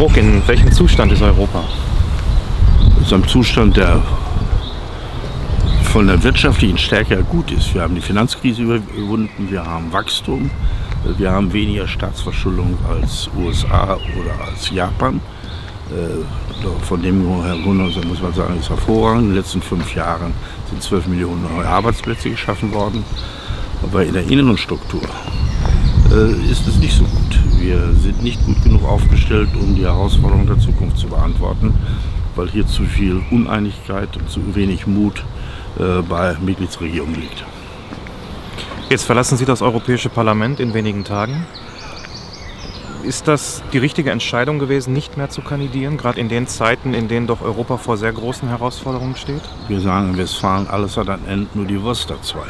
Bruck, in welchem Zustand ist Europa? Ist ein Zustand, der von der wirtschaftlichen Stärke her gut ist. Wir haben die Finanzkrise überwunden, wir haben Wachstum, wir haben weniger Staatsverschuldung als USA oder als Japan. Äh, von dem Grund muss man sagen, ist hervorragend. In den letzten fünf Jahren sind 12 Millionen neue Arbeitsplätze geschaffen worden. Aber in der inneren Struktur äh, ist es nicht so gut. Wir sind nicht gut genug aufgestellt, um die Herausforderungen der Zukunft zu beantworten, weil hier zu viel Uneinigkeit und zu wenig Mut äh, bei Mitgliedsregierungen liegt. Jetzt verlassen Sie das Europäische Parlament in wenigen Tagen. Ist das die richtige Entscheidung gewesen, nicht mehr zu kandidieren, gerade in den Zeiten, in denen doch Europa vor sehr großen Herausforderungen steht? Wir sagen in Westfalen, alles hat ein Ende, nur die Wurst hat zwei.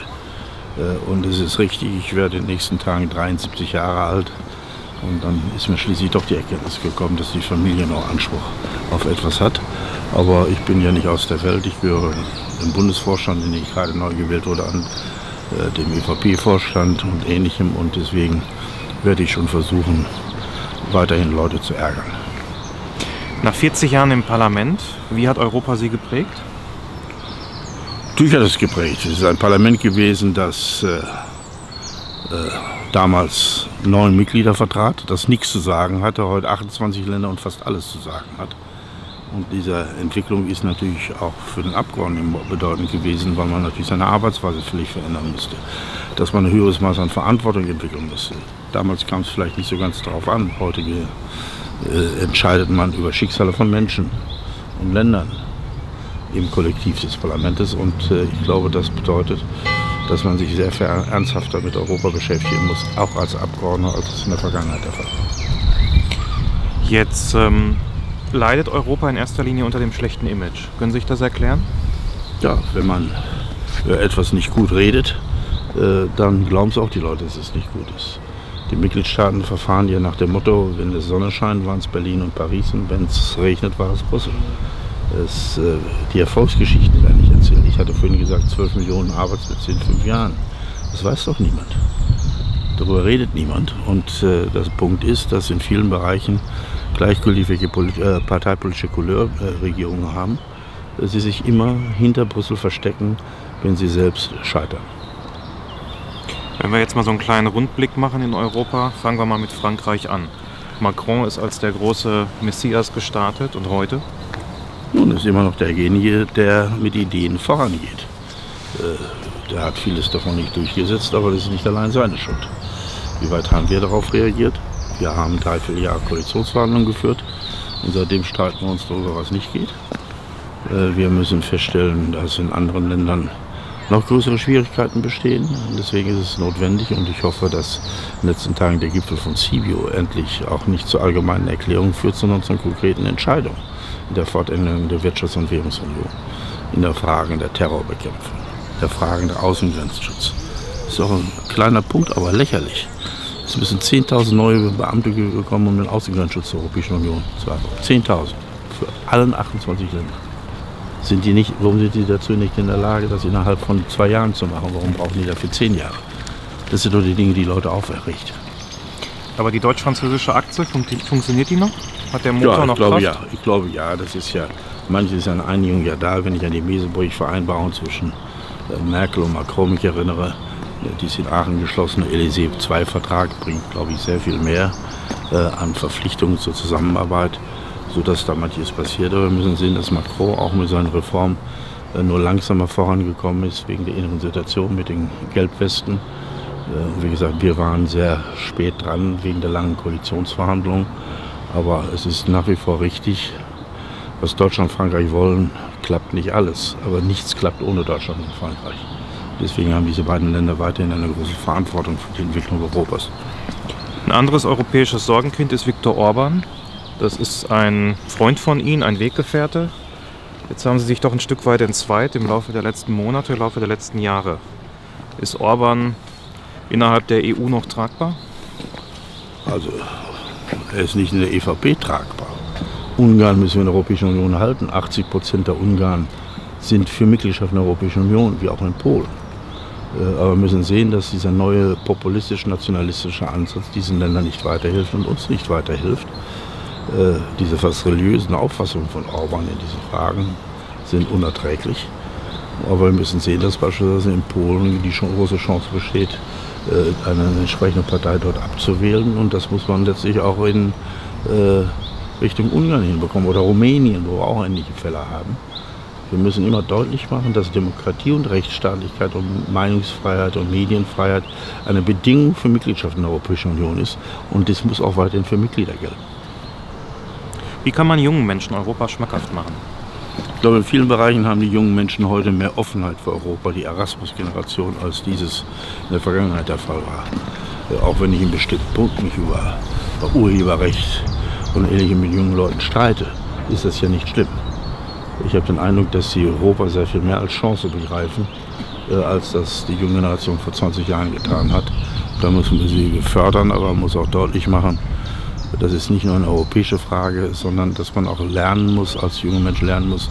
Äh, und es ist richtig, ich werde in den nächsten Tagen 73 Jahre alt. Und dann ist mir schließlich doch die Erkenntnis gekommen, dass die Familie noch Anspruch auf etwas hat. Aber ich bin ja nicht aus der Welt. Ich gehöre im Bundesvorstand, in den ich gerade neu gewählt wurde, an, äh, dem EVP-Vorstand und ähnlichem. Und deswegen werde ich schon versuchen, weiterhin Leute zu ärgern. Nach 40 Jahren im Parlament, wie hat Europa Sie geprägt? Natürlich hat es geprägt. Es ist ein Parlament gewesen, das äh, äh, damals neun Mitglieder vertrat, das nichts zu sagen hatte, heute 28 Länder und fast alles zu sagen hat. Und diese Entwicklung ist natürlich auch für den Abgeordneten bedeutend gewesen, weil man natürlich seine Arbeitsweise völlig verändern musste. Dass man ein höheres Maß an Verantwortung entwickeln musste. Damals kam es vielleicht nicht so ganz darauf an. Heute äh, entscheidet man über Schicksale von Menschen und Ländern im Kollektiv des Parlaments. Und äh, ich glaube, das bedeutet, dass man sich sehr viel ernsthafter mit Europa beschäftigen muss, auch als Abgeordneter, als es in der Vergangenheit der Fall war. Jetzt ähm, leidet Europa in erster Linie unter dem schlechten Image. Können Sie sich das erklären? Ja, wenn man über etwas nicht gut redet, äh, dann glauben es auch die Leute, dass es nicht gut ist. Die Mitgliedstaaten verfahren ja nach dem Motto, wenn es Sonne scheint, waren es Berlin und Paris und wenn es regnet, war es Brüssel. Es, äh, die Erfolgsgeschichten werden nicht erzählt. Ich hatte vorhin gesagt, 12 Millionen Arbeitsplätze in fünf Jahren. Das weiß doch niemand. Darüber redet niemand. Und äh, der Punkt ist, dass in vielen Bereichen gleichgültig welche äh, parteipolitische Couleur äh, Regierungen haben, sie sich immer hinter Brüssel verstecken, wenn sie selbst scheitern. Wenn wir jetzt mal so einen kleinen Rundblick machen in Europa, fangen wir mal mit Frankreich an. Macron ist als der große Messias gestartet und heute? Nun ist immer noch derjenige, der mit Ideen vorangeht. Äh, der hat vieles davon nicht durchgesetzt, aber das ist nicht allein seine Schuld. Wie weit haben wir darauf reagiert? Wir haben drei, vier Jahre Koalitionsverhandlungen geführt und seitdem streiten wir uns darüber, was nicht geht. Äh, wir müssen feststellen, dass in anderen Ländern noch größere Schwierigkeiten bestehen. Deswegen ist es notwendig und ich hoffe, dass in den letzten Tagen der Gipfel von Sibiu endlich auch nicht zu allgemeinen Erklärungen führt, sondern zu konkreten Entscheidungen in der Fortentwicklung der Wirtschafts- und Währungsunion, in der Frage der Terrorbekämpfung, der Frage der Außengrenzschutz. Das ist auch ein kleiner Punkt, aber lächerlich. Es müssen 10.000 neue Beamte gekommen, um den Außengrenzschutz der Europäischen Union zu haben. 10.000 für allen 28 Ländern. Sind die nicht, warum sind die dazu nicht in der Lage, das innerhalb von zwei Jahren zu machen? Warum brauchen die dafür zehn Jahre? Das sind doch die Dinge, die Leute auferrichten. Aber die deutsch-französische Aktie, funktioniert die noch? Hat der Motor ja, ich noch glaube, Kraft? Ja, ich glaube ja. Das ist ja, manches ist eine Einigung ja da, wenn ich an die Meseburg-Vereinbarung zwischen äh, Merkel und Macron mich erinnere. Die ist in Aachen geschlossen. Élysée-2-Vertrag bringt, glaube ich, sehr viel mehr äh, an Verpflichtungen zur Zusammenarbeit, sodass da manches passiert. Aber wir müssen sehen, dass Macron auch mit seinen Reformen äh, nur langsamer vorangekommen ist, wegen der inneren Situation mit den Gelbwesten. Äh, wie gesagt, wir waren sehr spät dran wegen der langen Koalitionsverhandlungen. Aber es ist nach wie vor richtig, was Deutschland und Frankreich wollen, klappt nicht alles. Aber nichts klappt ohne Deutschland und Frankreich. Deswegen haben diese beiden Länder weiterhin eine große Verantwortung für die Entwicklung Europas. Ein anderes europäisches Sorgenkind ist Viktor Orban. Das ist ein Freund von Ihnen, ein Weggefährte. Jetzt haben Sie sich doch ein Stück weit entzweit im Laufe der letzten Monate, im Laufe der letzten Jahre. Ist Orban innerhalb der EU noch tragbar? Also er ist nicht in der EVP tragbar. Ungarn müssen wir in der Europäischen Union halten. 80 Prozent der Ungarn sind für Mitgliedschaft in der Europäischen Union, wie auch in Polen. Äh, aber wir müssen sehen, dass dieser neue populistisch-nationalistische Ansatz diesen Ländern nicht weiterhilft und uns nicht weiterhilft. Äh, diese fast religiösen Auffassungen von Orban in diesen Fragen sind unerträglich. Aber wir müssen sehen, dass beispielsweise in Polen die große Chance besteht, eine entsprechende Partei dort abzuwählen. Und das muss man letztlich auch in äh, Richtung Ungarn hinbekommen oder Rumänien, wo wir auch ähnliche Fälle haben. Wir müssen immer deutlich machen, dass Demokratie und Rechtsstaatlichkeit und Meinungsfreiheit und Medienfreiheit eine Bedingung für Mitgliedschaft in der Europäischen Union ist. Und das muss auch weiterhin für Mitglieder gelten. Wie kann man jungen Menschen Europa schmackhaft machen? Ich glaube, in vielen Bereichen haben die jungen Menschen heute mehr Offenheit für Europa, die Erasmus-Generation, als dieses in der Vergangenheit der Fall war. Äh, auch wenn ich in bestimmten Punkten mich über Urheberrecht und ähnliche mit jungen Leuten streite, ist das ja nicht schlimm. Ich habe den Eindruck, dass sie Europa sehr viel mehr als Chance begreifen, äh, als das die junge Generation vor 20 Jahren getan hat. Da muss man sie fördern, aber man muss auch deutlich machen, das ist nicht nur eine europäische Frage, sondern dass man auch lernen muss, als junger Mensch lernen muss,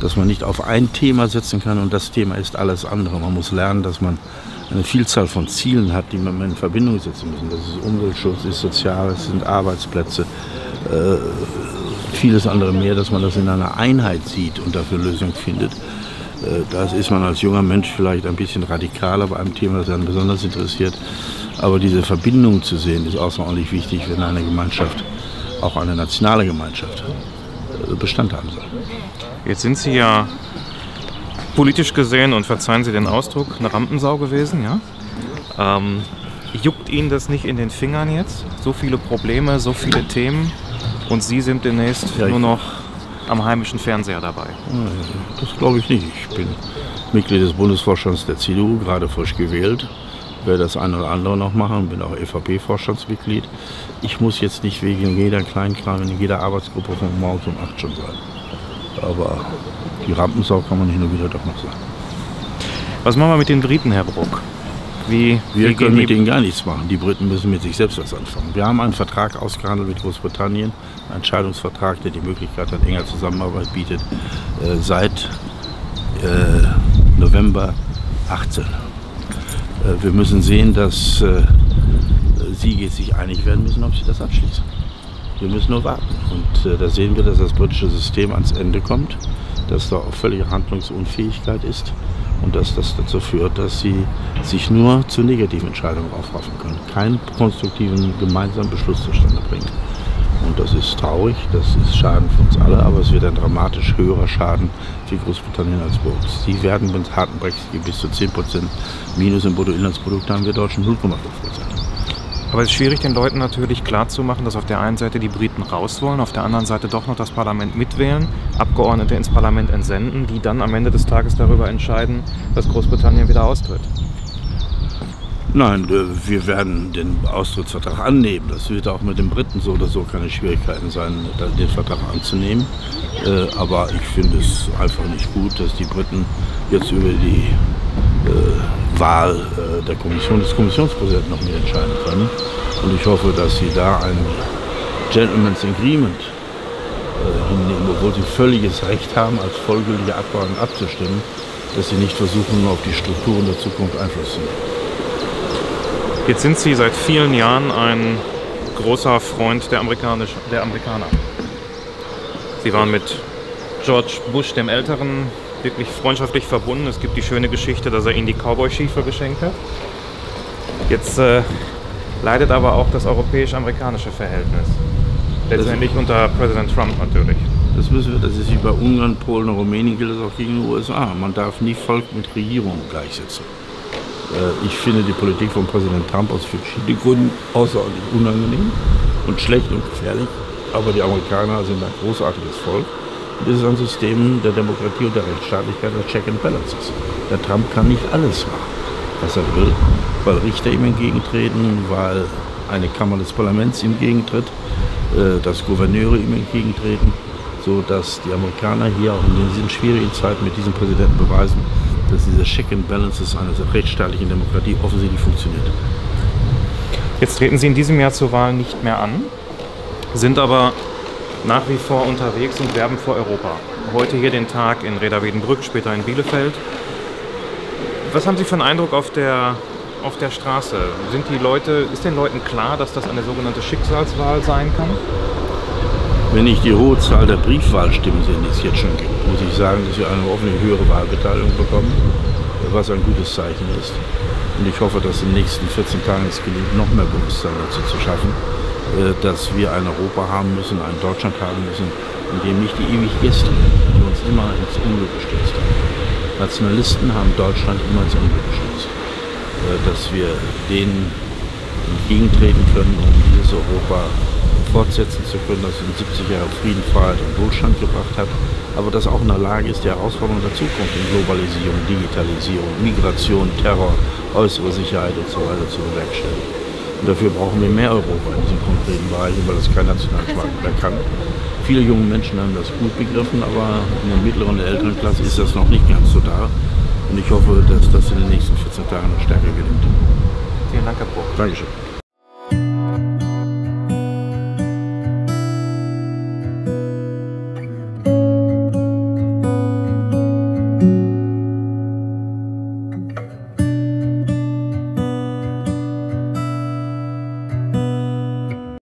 dass man nicht auf ein Thema setzen kann und das Thema ist alles andere. Man muss lernen, dass man eine Vielzahl von Zielen hat, die man in Verbindung setzen muss. Das ist Umweltschutz, ist Soziales, sind Arbeitsplätze, äh, vieles andere mehr, dass man das in einer Einheit sieht und dafür Lösungen findet. Äh, das ist man als junger Mensch vielleicht ein bisschen radikaler bei einem Thema, das einen besonders interessiert. Aber diese Verbindung zu sehen, ist außerordentlich wichtig, wenn eine Gemeinschaft, auch eine nationale Gemeinschaft, äh, Bestand haben soll. Jetzt sind Sie ja politisch gesehen, und verzeihen Sie den Ausdruck, eine Rampensau gewesen, ja? Ähm, juckt Ihnen das nicht in den Fingern jetzt? So viele Probleme, so viele Themen und Sie sind demnächst ja, nur noch am heimischen Fernseher dabei? Das glaube ich nicht. Ich bin Mitglied des Bundesvorstands der CDU, gerade frisch gewählt werde das eine oder andere noch machen, bin auch EVP-Vorstandsmitglied. Ich muss jetzt nicht wegen jeder Kleinkram in jeder Arbeitsgruppe von morgens um 8 schon sein. Aber die Rampensau kann man hin und wieder doch noch sein. Was machen wir mit den Briten, Herr Bruck? Wie, wir wie können mit denen gar nichts machen. Die Briten müssen mit sich selbst was anfangen. Wir haben einen Vertrag ausgehandelt mit Großbritannien, einen Entscheidungsvertrag, der die Möglichkeit hat, enger Zusammenarbeit bietet, äh, seit äh, November 18. Äh, wir müssen sehen, dass äh, Sie sich einig werden müssen, ob Sie das abschließen. Wir müssen nur warten. Und äh, da sehen wir, dass das britische System ans Ende kommt, dass da auch völlige Handlungsunfähigkeit ist und dass das dazu führt, dass sie sich nur zu negativen Entscheidungen aufraffen können, keinen konstruktiven gemeinsamen Beschluss zustande bringen. Und das ist traurig, das ist Schaden für uns alle, aber es wird ein dramatisch höherer Schaden für Großbritannien als bei uns. Sie werden mit harten Brexit bis zu 10% Minus im Bruttoinlandsprodukt haben, wir Deutschen 0,5%. Aber es ist schwierig, den Leuten natürlich klarzumachen, dass auf der einen Seite die Briten raus wollen, auf der anderen Seite doch noch das Parlament mitwählen, Abgeordnete ins Parlament entsenden, die dann am Ende des Tages darüber entscheiden, dass Großbritannien wieder austritt. Nein, äh, wir werden den Austrittsvertrag annehmen. Das wird auch mit den Briten so oder so keine Schwierigkeiten sein, den Vertrag anzunehmen. Äh, aber ich finde es einfach nicht gut, dass die Briten jetzt über die äh, Wahl der Kommission, des Kommissionspräsidenten noch mitentscheiden können. Und ich hoffe, dass sie da ein Gentleman's Agreement hinnehmen, obwohl sie völliges Recht haben, als vollgültige Abgeordnete abzustimmen, dass sie nicht versuchen, auf die Strukturen der Zukunft Einfluss zu nehmen. Jetzt sind Sie seit vielen Jahren ein großer Freund der, Amerikanisch, der Amerikaner. Sie waren mit George Bush dem Älteren wirklich freundschaftlich verbunden. Es gibt die schöne Geschichte, dass er ihnen die Cowboy-Schiefer geschenkt hat. Jetzt äh, leidet aber auch das europäisch-amerikanische Verhältnis. Letztendlich das unter Präsident Trump natürlich. Das wissen wir, das ist wie bei Ungarn, Polen und Rumänien gilt das auch gegen die USA. Man darf nie Volk mit Regierung gleichsetzen. Äh, ich finde die Politik von Präsident Trump aus verschiedenen Gründen außerordentlich unangenehm und schlecht und gefährlich. Aber die Amerikaner sind ein großartiges Volk. Und das ist ein System der Demokratie und der Rechtsstaatlichkeit, der Check and Balances. Der Trump kann nicht alles machen, was er will, weil Richter ihm entgegentreten, weil eine Kammer des Parlaments ihm entgegentritt, äh, dass Gouverneure ihm entgegentreten, sodass die Amerikaner hier auch in diesen schwierigen Zeiten mit diesem Präsidenten beweisen, dass dieser Check and Balances einer rechtsstaatlichen Demokratie offensichtlich funktioniert. Jetzt treten Sie in diesem Jahr zur Wahl nicht mehr an, sind aber nach wie vor unterwegs und werben für Europa. Heute hier den Tag in Reda-Wiedenbrück, später in Bielefeld. Was haben Sie für einen Eindruck auf der, auf der Straße? Sind die Leute, ist den Leuten klar, dass das eine sogenannte Schicksalswahl sein kann? Wenn ich die hohe Zahl der Briefwahlstimmen sehe, die es jetzt schon gibt, muss ich sagen, dass wir eine hoffentlich höhere Wahlbeteiligung bekommen, was ein gutes Zeichen ist. Und ich hoffe, dass in den nächsten 14 Tagen es gelingt, noch mehr Bewusstsein dazu zu schaffen, äh, dass wir ein Europa haben müssen, ein Deutschland haben müssen, in dem nicht die ewig Gäste uns immer ins Unglück gestürzt haben. Nationalisten haben Deutschland immer ins Unglück gestürzt. Äh, dass wir denen entgegentreten können, um dieses Europa fortsetzen zu können, das in 70 Jahren Frieden, Freiheit und Wohlstand gebracht hat, aber das auch in der Lage ist, die Herausforderungen der Zukunft in Globalisierung, Digitalisierung, Migration, Terror, äußere Sicherheit und so weiter zu bewerkstelligen. Und dafür brauchen wir mehr Europa in diesen konkreten Bereichen, weil das kein Nationalstaat mehr kann. Viele junge Menschen haben das gut begriffen, aber in der mittleren und älteren Klasse ist das noch nicht ganz so da. Und ich hoffe, dass das in den nächsten 14 Tagen noch stärker gelingt. Vielen Dank, Herr Bruch. Dankeschön.